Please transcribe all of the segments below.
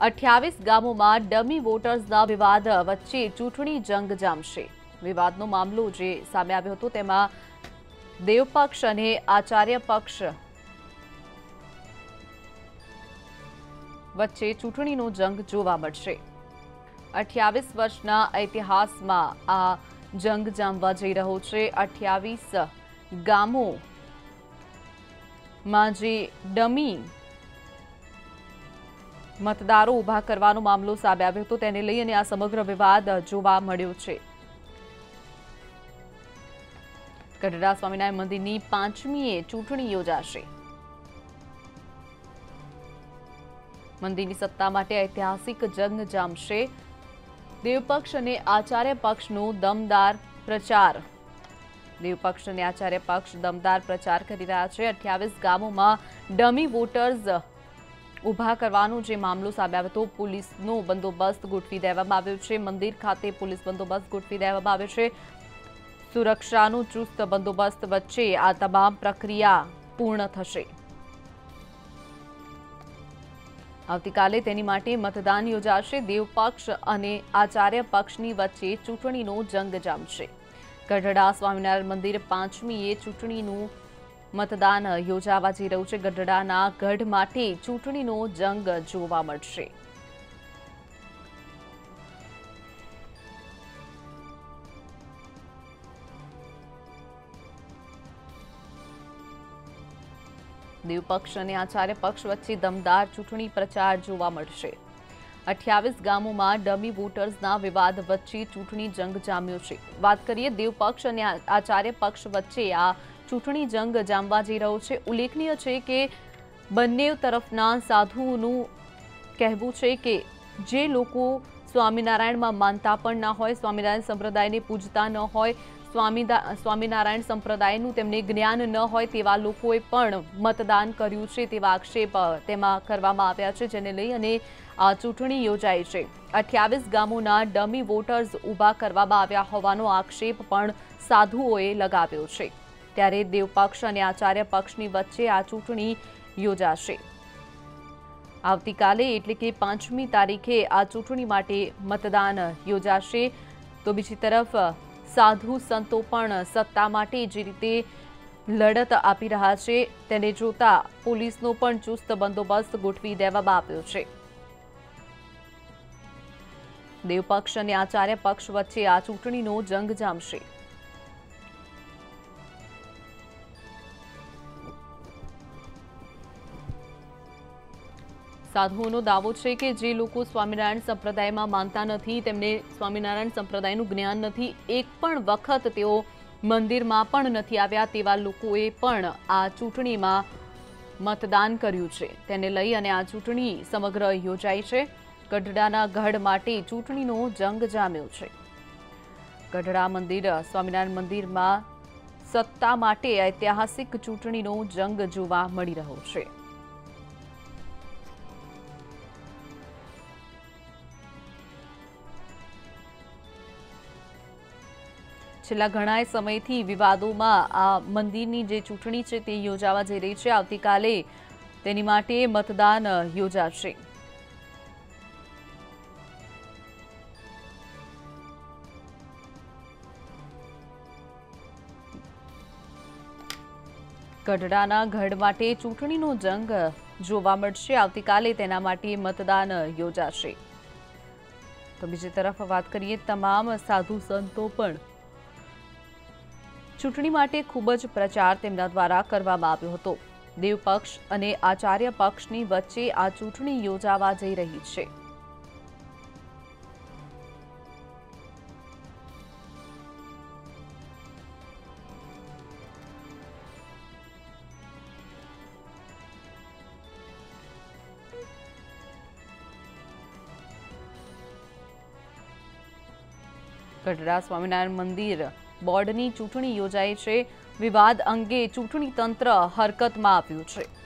અઠ્યાવીસ ગામોમાં ડમી વોટર્સના વિવાદ વચ્ચે ચૂંટણી જંગ જામશે. વિવાદનો મામલો જે સામે આવ્યો હતો, તેમાં દેવપક્ષ અને આચાર્ય પક્ષ વચ્ચે ચૂંટણીનો જંગ જોવા મળશે. અઠ્યાવીસ વર્ષના ઇતિહાસમાં આ જંગ જામવા જઈ રહ્યો છે. અઠ્યાવીસ ગામોમાં જે ડમી મતદારો ઊભા કરવાનો મામલો સામે આવ્યો હતો. તેને લઈ આ સમગ્ર વિવાદ જોવા મળ્યો છે. ગઢડા સ્વામિનારાયણ મંદિરની પાંચમીએ ચૂંટણી યોજાશે. મંદિરની સત્તા માટે ઐતિહાસિક જંગ જામશે. દેવપક્ષ અને આચાર્ય પક્ષનો દમદાર પ્રચાર. દેવપક્ષ અને આચાર્ય પક્ષ દમદાર પ્રચાર કરી રહ્યા છે. અઠ્યાવીસ ગામોમાં ડમી વોટર્સ ઊભા કરવાનો જે મામલો સામે આવ્યો હતો, પોલીસનો બંદોબસ્ત ગોઠવી દેવામાં આવ્યો છે. મંદિર ખાતે પોલીસ બંદોબસ્ત ગોઠવી દેવામાં આવ્યો છે. સુરક્ષાનું ચુસ્ત બંદોબસ્ત વચ્ચે આ તમામ પ્રક્રિયા પૂર્ણ થશે. આવતીકાલે તેની માટે મતદાન યોજાશે. દેવપક્ષ અને આચાર્ય પક્ષની વચ્ચે ચૂંટણીનો જંગ જામશે ગઢડા સ્વામિનારાયણ મંદિર પાંચમીએ ચૂંટણીનું મતદાન યોજાવા જઈ રહ્યું છે. ગઢડાના ગઢ માટે ચૂંટણીનો જંગ જોવા મળશે. દેવપક્ષ અને આચાર્ય પક્ષ વચ્ચે દમદાર ચૂંટણી પ્રચાર જોવા મળશે. અઠ્યાવીસ ગામોમાં ડમી વોટર્સના વિવાદ વચ્ચે ચૂંટણી જંગ જામ્યો છે. વાત કરીએ દેવપક્ષ અને આચાર્ય પક્ષ વચ્ચે આ ચૂંટણી જંગ જામવા જઈ રહ્યો છે. ઉલ્લેખનીય છે કે બંને તરફના સાધુઓનું કહેવું છે કે જે લોકો સ્વામિનારાયણમાં માનતા પણ ન હોય, સ્વામિનારાયણ સંપ્રદાયને પૂજતા ન હોય, સ્વામીદા, સ્વામિનારાયણ સંપ્રદાયનું તેમને જ્ઞાન ન હોય તેવા લોકોએ પણ મતદાન કર્યું છે તેવા આક્ષેપ તેમાં કરવામાં આવ્યા છે, જેને લઈ અને ચૂંટણી યોજાઈ છે. અઠ્યાવીસ ગામોના ડમી વોટર્સ ઊભા કરવામાં આવ્યા હોવાનો આક્ષેપ પણ સાધુઓએ લગાવ્યો છે. ત્યારે દેવપક્ષ અને આચાર્ય પક્ષની વચ્ચે આ ચૂંટણી યોજાશે. આવતીકાલે એટલે કે પાંચમી તારીખે આ ચૂંટણી માટે મતદાન યોજાશે. તો બીજી તરફ, સાધુ સંતો પણ સત્તા માટે જે રીતે લડત આપી રહ્યા છે, તેને જોતા પોલીસનો પણ ચુસ્ત બંદોબસ્ત ગોઠવી દેવામાં આવ્યો છે. દેવપક્ષ અને આચાર્ય પક્ષ વચ્ચે આ ચૂંટણીનો જંગ જામશે સાધુઓનો દાવો છે કે જે લોકો સ્વામિનારાયણ સંપ્રદાયમાં માનતા નથી, તેમને સ્વામિનારાયણ સંપ્રદાયનું જ્ઞાન નથી, એક પણ વખત તેઓ મંદિરમાં પણ નથી આવ્યા તેવા લોકોએ પણ આ ચૂંટણીમાં મતદાન કર્યું છે. તેને લઈ અને આ ચૂંટણી સમગ્ર યોજાઈ છે. ગઢડાના ગઢ માટે ચૂંટણીનો જંગ જામ્યો છે. ગઢડા મંદિર, સ્વામિનારાયણ મંદિરમાં સત્તા માટે ઐતિહાસિક ચૂંટણીનો જંગ જોવા મળી રહ્યો છે. છેલ્લા ઘણા સમયથી વિવાદોમાં આ મંદિરની જે ચૂંટણી છે તે યોજાવા જઈ રહી છે. આવતીકાલે તેની માટે મતદાન યોજાશે. ગઢડાના ગઢ માટે ચૂંટણીનો જંગ જોવા મળશે. આવતીકાલે તેના માટે મતદાન યોજાશે. તો બીજી તરફ વાત કરીએ તમામ સાધુ સંતો પણ ચૂંટણી માટે ખૂબ જ પ્રચાર તેમના દ્વારા કરવામાં આવ્યો હતો. દેવપક્ષ અને આચાર્ય પક્ષની વચ્ચે આ ચૂંટણી યોજાવા જઈ રહી છે. ગઢડા સ્વામિનારાયણ મંદિર બોર્ડની ચૂંટણી યોજાઈ છે. વિવાદ અંગે ચૂંટણી તંત્ર હરકતમાં આવ્યું છે.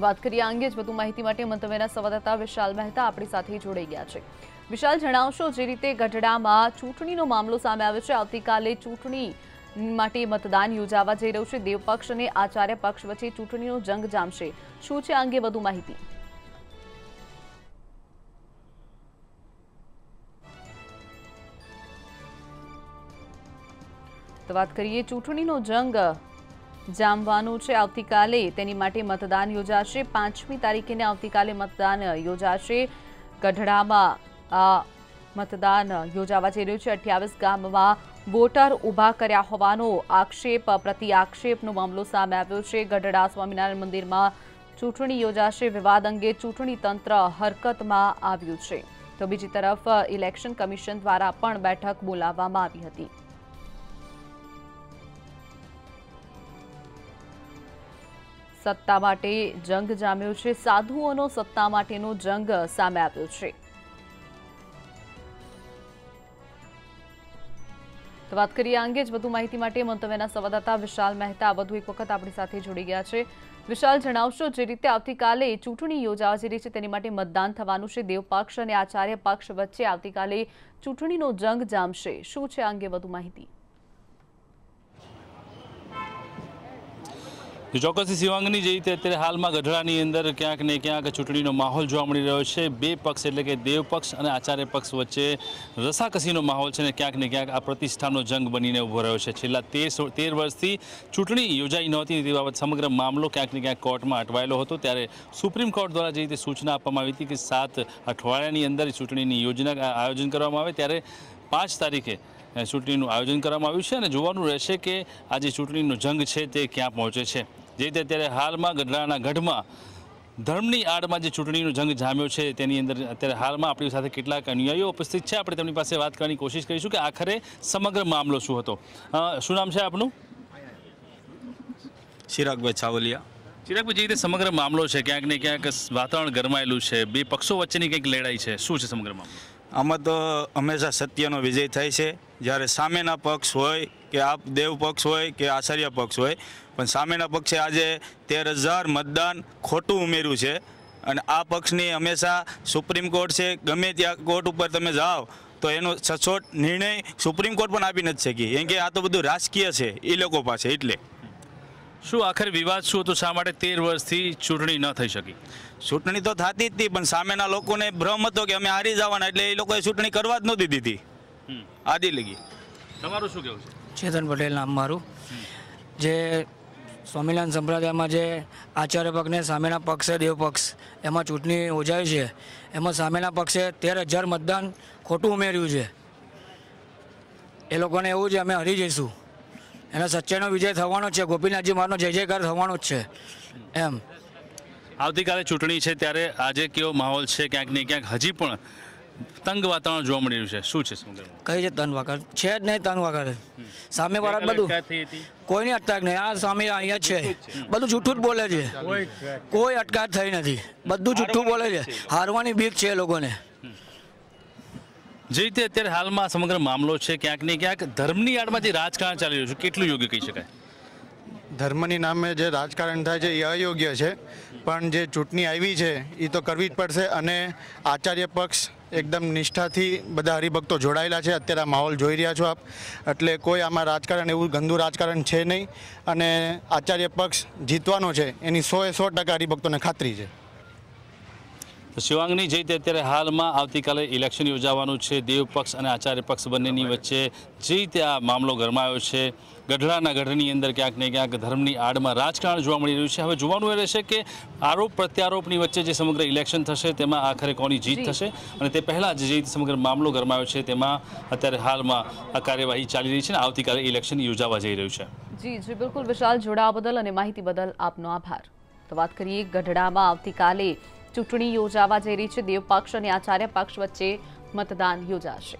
વાત કરીએ અંગે જ વધુ માહિતી માટે મંતવ્યના સંવાદદાતા વિશાલ મહેતા આપણી સાથે જોડાઈ ગયા છે. વિશાલ, જણાવશો જે રીતે ગઢડામાં ચૂંટણીનો મામલો સામે આવ્યો છે. આવતીકાલે ચૂંટણી માટે મતદાન યોજાવા જઈ રહ્યું છે. દેવપક્ષ અને આચાર્ય પક્ષ વચ્ચે ચૂંટણીનો જંગ જામશે. શું છે અંગે વધુ માહિતી? તો વાત કરીએ ચૂંટણીનો જંગ. જામવાનું છે આવતીકાલે, તેની માટે મતદાન યોજાશે. પાંચમી તારીખેને આવતીકાલે મતદાન યોજાશે. ગઢડામાં આ મતદાન યોજાવા જઈ રહ્યું છે. અઠ્યાવીસ ગામમાં વોટર ઊભા કર્યા હોવાનો આક્ષેપ, પ્રતિ આક્ષેપનો મામલો સામે આવ્યો છે. ગઢડા સ્વામિનારાયણ મંદિરમાં ચૂંટણી યોજાશે. વિવાદ અંગે ચૂંટણી તંત્ર હરકતમાં આવ્યું છે. તો બીજી તરફ, ઇલેક્શન કમિશન દ્વારા પણ બેઠક બોલાવવામાં આવી હતી. સત્તા માટે જંગ જામ્યો છે. સાધુઓનો સત્તા માટેનો જંગ સામે આવ્યો છે. તો વાત કરીએ આ અંગે જ વધુ માહિતી માટે મંતવ્યના સંવાદદાતા વિશાલ મહેતા વધુ એક વખત આપણી સાથે જોડી ગયા છે. વિશાલ, જણાવશો જે રીતે આવતીકાલે ચૂંટણી યોજાવા જઈ રહી છે તેની માટે મતદાન થવાનું છે. દેવ પક્ષ અને આચાર્ય પક્ષ વચ્ચે આવતીકાલે ચૂંટણીનો જંગ જામશે. શું છે આ અંગે વધુ માહિતી? ચોક્કસથી શિવાંગની જે રીતે અત્યારે હાલમાં ગઢડાની અંદર ક્યાંક ને ક્યાંક ચૂંટણીનો માહોલ જોવા મળી રહ્યો છે. બે પક્ષ એટલે કે દેવ પક્ષ અને આચાર્ય પક્ષ વચ્ચે રસાકસીનો માહોલ છે ને ક્યાંક ને ક્યાંક આ પ્રતિષ્ઠાનો જંગ બનીને ઊભો રહ્યો છે. છેલ્લા તેર તેર વર્ષથી ચૂંટણી યોજાઈ નહોતી તે બાબત સમગ્ર મામલો ક્યાંક ને ક્યાંક કોર્ટમાં અટવાયેલો હતો. ત્યારે સુપ્રીમ કોર્ટ દ્વારા જે રીતે સૂચના આપવામાં આવી હતી કે સાત અઠવાડિયાની અંદર ચૂંટણીની યોજના આયોજન કરવામાં આવે ત્યારે પાંચ તારીખે ચૂંટણીનું આયોજન કરવામાં આવ્યું છે અને જોવાનું રહેશે કે આ જે ચૂંટણીનો જંગ છે તે ક્યાં પહોંચે છે. જે રીતે અત્યારે હાલમાં ગઢડાના ગઢમાં ધર્મની આડમાં જે ચૂંટણીનો જંગ જામ્યો છે તેની અંદર અત્યારે હાલમાં આપણી સાથે કેટલાક અનુયાયીઓ ઉપસ્થિત છે. આપણે તેમની પાસે વાત કરવાની કોશિશ કરીશું કે આખરે સમગ્ર મામલો શું હતો. શું નામ છે આપનું? ચિરાગભાઈ છાવલિયા. ચિરાગભાઈ જે રીતે સમગ્ર મામલો છે ક્યાંક ને ક્યાંક વાતાવરણ ગરમાયેલું છે બે પક્ષો વચ્ચેની કંઈક લડાઈ છે શું છે સમગ્ર મામલો? આમાં તો હંમેશા સત્યનો વિજય થાય છે. જ્યારે સામેના પક્ષ હોય કે આપ દેવ પક્ષ હોય કે આચાર્ય પક્ષ હોય પણ સામેના પક્ષે આજે તેર હજાર મતદાન ખોટું ઉમેર્યું છે. અને આ પક્ષની હંમેશા સુપ્રીમ કોર્ટ છે ગમે ત્યાં કોર્ટ ઉપર તમે જાઓ તો એનો સચોટ નિર્ણય સુપ્રીમ કોર્ટ પણ આપી નથી શકી. કેમ કે આ તો બધું રાજકીય છે એ લોકો પાસે એટલે. શું આખરે વિવાદ શું હતો? શા માટે તેર વર્ષથી ચૂંટણી ન થઈ શકી? ચૂંટણી તો થતી જ હતી પણ સામેના લોકોને ભ્રમ હતો કે અમે હારી જવાના એટલે એ લોકોએ ચૂંટણી કરવા જ નહોતી દીધી આદિ લગી. તમારું શું કહેવું છે? ચેતન પટેલ નામ મારું. જે સ્વામિનારાયણ સંપ્રદાયમાં જે આચાર્ય પક્ષને સામેના પક્ષે દેવ પક્ષ, એમાં ચૂંટણી યોજાઈ છે. એમાં સામેના પક્ષે તેર હજાર મતદાન ખોટું ઉમેર્યું છે. એ લોકોને એવું છે, અમે હરી જઈશું. એનો સચ્ચાઈનો વિજય થવાનો છે, ગોપીનાથજી મારનો જય જયકાર થવાનો જ છે. એમ. આવતીકાલે ચૂંટણી છે, ત્યારે આજે કેવો માહોલ છે, ક્યાંક ને ક્યાંક હજી પણ તંગ વાતાવરણ જોવા મળી રહ્યું છે. શું છે કઈ છે તન વાકર છે જ નહીં તન વાકર સામે વાળા બધું. કોઈની અટકાત નહીં. આ સામે અહીંયા છે. બધું જૂઠું જ બોલે છે. કોઈ અટકાત થઈ નથી. બધું જૂઠું બોલે છે. હારવાની બીક છે લોકોને. જે રીતે અત્યારે હાલમાં સમગ્ર મામલો છે ક્યાંક ને ક્યાંક ધર્મની આડમાં જે રાજકારણ ચાલી રહ્યું છે કેટલું યોગ્ય કહી શકાય? ધર્મની નામે જે રાજકારણ થાય છે એ અયોગ્ય છે. પણ જે ચૂંટણી આવી છે એ તો કરવી જ પડશે અને આચાર્ય પક્ષ એકદમ નિષ્ઠાથી બધા હરિભક્તો જોડાયેલા છે. અત્યારે આ માહોલ જોઈ રહ્યા છો આપ. એટલે કોઈ આમાં રાજકારણ એવું ગંદુ રાજકારણ છે નહીં. અને આચાર્ય પક્ષ જીતવાનો છે. એની સો એ સો ટકા હરિભક્તોને ખાતરી છે. શિવાંગની જે રીતે અત્યારે હાલમાં આવતીકાલે ઇલેક્શન યોજાવાનું છે. દેવ પક્ષ અને આચાર્ય પક્ષ બંનેની વચ્ચે જે રીતે આ મામલો ગરમાયો છે. ગઢડાના ગઢની અંદર ક્યાંક ને ક્યાંક ધર્મની આડમાં રાજકારણ જોવા મળી રહ્યું છે. હવે જોવાનું એ રહેશે કે આરોપ પ્રત્યારોપની વચ્ચે જે સમગ્ર ઇલેક્શન થશે તેમાં આખરે કોની જીત થશે? અને તે પહેલાં જે રીતે સમગ્ર મામલો ગરમાયો છે તેમાં અત્યારે હાલમાં આ કાર્યવાહી ચાલી રહી છે અને આવતીકાલે ઇલેક્શન યોજાવા જઈ રહ્યું છે. જી જી બિલકુલ. વિશાલ જોડાવા બદલ અને માહિતી બદલ આપનો આભાર. તો વાત કરીએ ગઢડામાં આવતીકાલે ચૂંટણી યોજાવા જઈ રહી છે. દેવ અને આચાર્ય પક્ષ વચ્ચે મતદાન યોજાશે.